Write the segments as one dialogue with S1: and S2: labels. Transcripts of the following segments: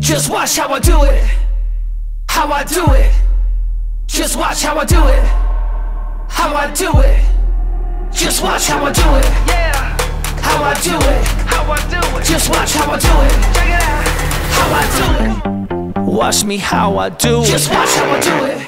S1: Just watch how I do it. How I do it. Just watch how I do it. How I do it. Just watch how I do it.
S2: Yeah,
S1: How I do it.
S2: how I do it.
S1: Just watch how I do it.
S2: Check it out.
S1: How I do it. Watch me how I do it. Just watch how I do it.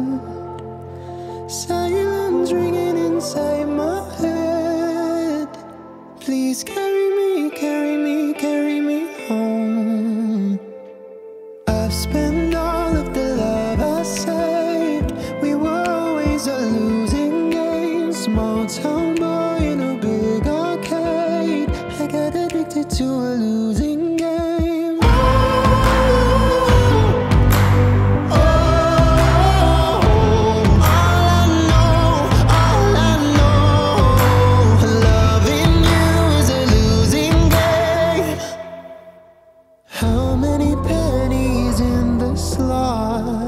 S3: Silence ringing inside my head. Please carry me, carry me, carry me home. I've spent all of the love I saved. We were always a losing game. Small town boy in a big arcade. I got addicted to a losing many pennies in the slot?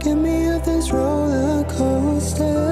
S3: Get me up this roller coaster.